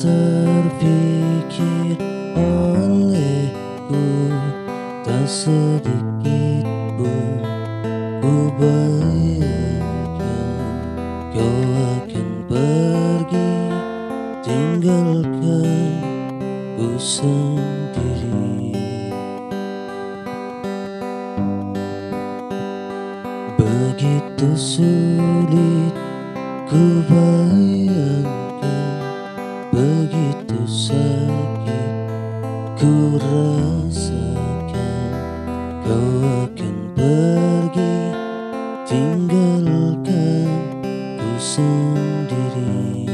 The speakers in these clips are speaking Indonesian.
terpikir olehku. Tak sedikit pun ku bayangkan Kau akan pergi. Tinggalkan ku sendiri. Begitu sulit ku bayangkan Begitu sakit ku rasakan Kau akan pergi. Tinggalkan ku sendiri.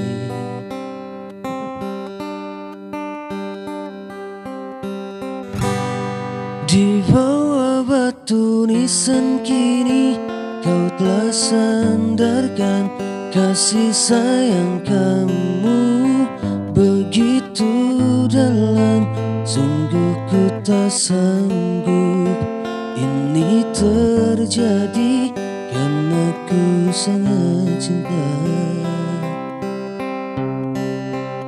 Di bawah batu nisan kini Kau telah sandarkan kasih sayang kamu. Begitu dalam Sungguh ku tak sanggup. Ini terjadi Karena ku sangat cinta.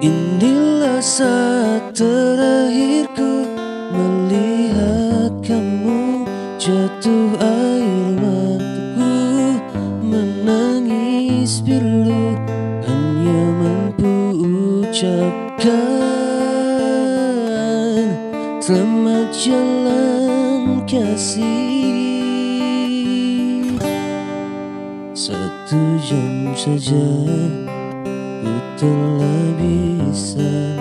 Inilah saat terakhirku Melihat kamu jatuh Menangis pilu Hanya mampu ucapkan Selamat jalan kasih. Satu jam saja Ku telah bisa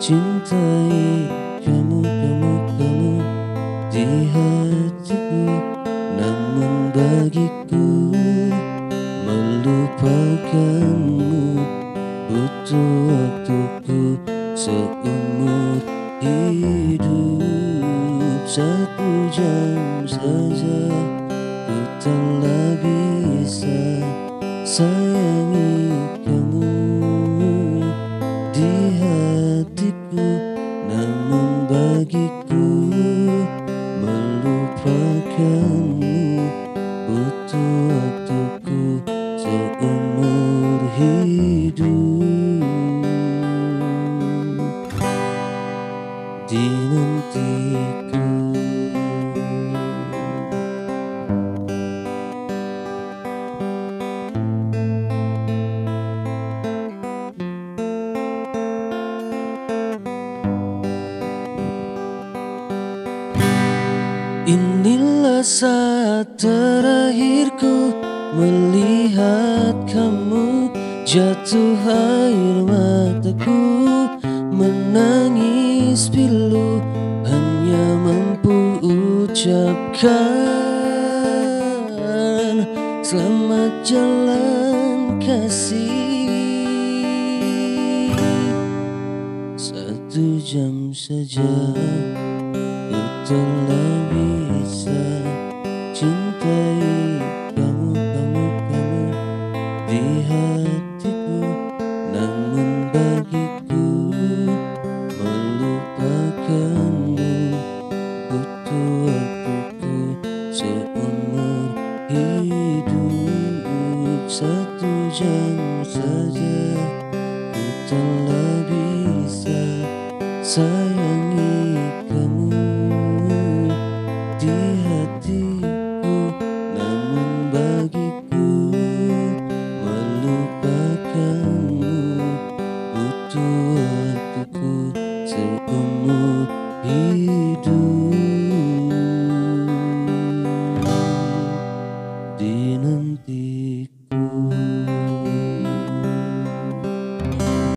cintai kamu, kamu, kamu di hatiku. Namun bagiku seumur hidup. Satu jam saja ku telah bisa sayangi kamu. Di hatiku Namun bagiku melupakanmu Inilah saat terakhirku melihat kamu jatuh air mataku menangis pilu hanya mampu ucapkan selamat jalan kasih. Satu jam saja ku Satu jam saja ku telah bisa. Sayang